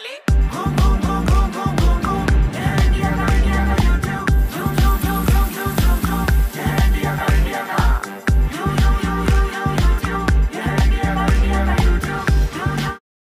Cali.